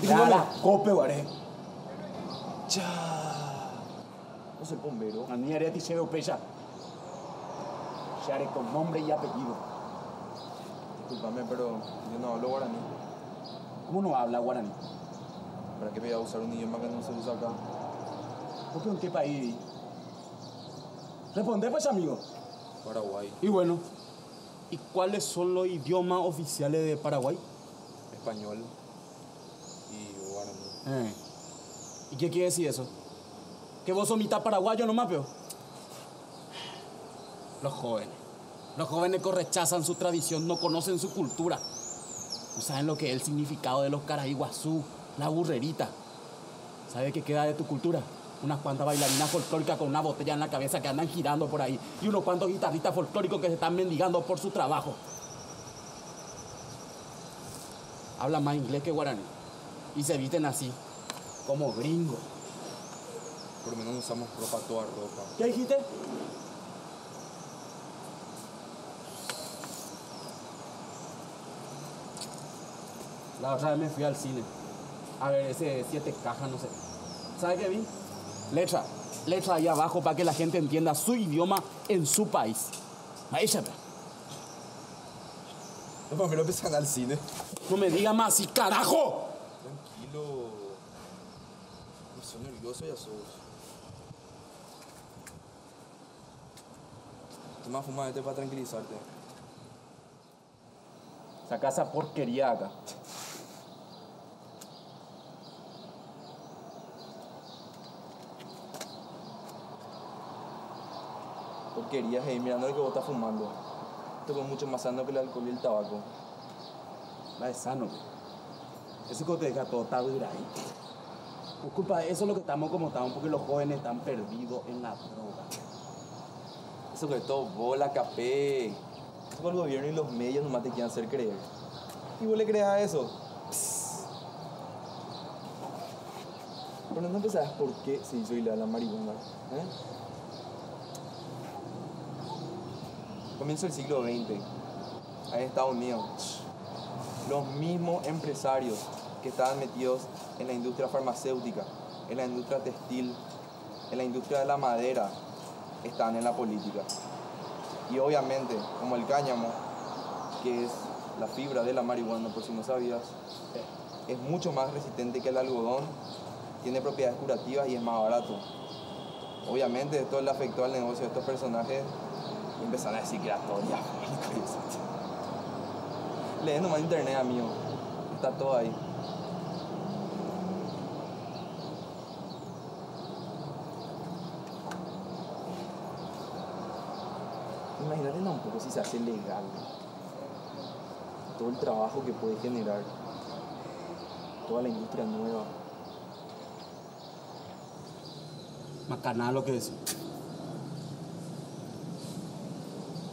Dígame, cope, guaré. Ya. No soy bombero. A mí haré tiseo pecha. Share con nombre y apellido. Disculpame, pero yo no hablo guaraní. ¿Cómo no habla guaraní? ¿Para qué voy a usar un idioma que no se usa acá? ¿Por qué en qué país? Responde pues, amigo. Paraguay, Y bueno, ¿y cuáles son los idiomas oficiales de Paraguay? español y guaraní. Eh. ¿Y qué quiere decir eso? ¿Que vos sos mitad paraguayo nomás, peo? Los jóvenes. Los jóvenes que rechazan su tradición, no conocen su cultura. No saben lo que es el significado de los caraiguazú, la burrerita. ¿Sabe qué queda de tu cultura? Unas cuantas bailarinas folclóricas con una botella en la cabeza que andan girando por ahí. Y unos cuantos guitarristas folclóricos que se están mendigando por su trabajo. Hablan más inglés que guaraní. Y se visten así, como gringos. Por lo menos usamos ropa, toda ropa. ¿Qué dijiste? La otra vez me fui al cine. A ver, ese siete cajas, no sé. ¿Sabe qué vi? Letra. Letra ahí abajo para que la gente entienda su idioma en su país. Maízate. Los bomberos empiezan al cine. No me diga más así, carajo. Tranquilo. No soy nervioso, ya sos. Toma fumar este para tranquilizarte. Saca esa porquería acá. Porquerías, hey, mirando lo que vos estás fumando. Esto es mucho más sano que el alcohol y el tabaco. La de sano, te deja todo tabura ahí. Por culpa de eso es lo que estamos como estamos, porque los jóvenes están perdidos en la droga. Eso que todo bola, café. Eso el gobierno y los medios nomás te quieren hacer creer. ¿Y vos le crees a eso? Psst. Pero no pensás por qué se hizo ilegal la marihuana. ¿eh? Comienzo del siglo XX, ahí en Estados Unidos. Los mismos empresarios que estaban metidos en la industria farmacéutica, en la industria textil, en la industria de la madera, están en la política. Y obviamente, como el cáñamo, que es la fibra de la marihuana, por si no sabías, es mucho más resistente que el algodón, tiene propiedades curativas y es más barato. Obviamente esto le afectó al negocio de estos personajes y empezaron a decir que era todo diabólico y eso. Lee nomás internet, amigo. Está todo ahí. Imagínate no, un poco si se hace legal. Todo el trabajo que puede generar. Toda la industria nueva. Macaná lo que es.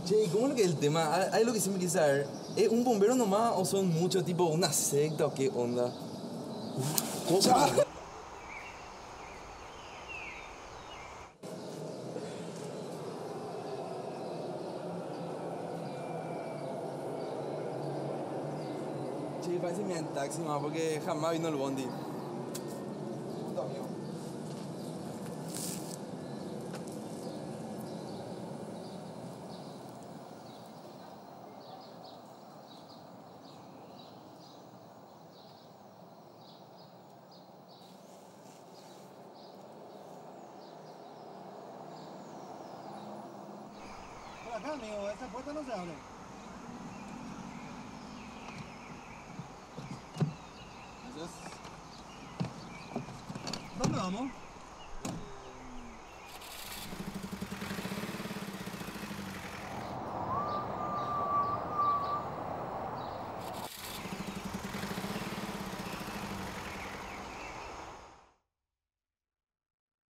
Che, ¿y cómo es lo que es el tema? Hay hay lo que siempre quise saber. ¿Es un bombero nomás o son muchos, tipo una secta o qué onda? Cosa. Che, parece que me en taxi más porque jamás vino el bondi. Puta acá, amigo, esa puerta no se abre. Tamam.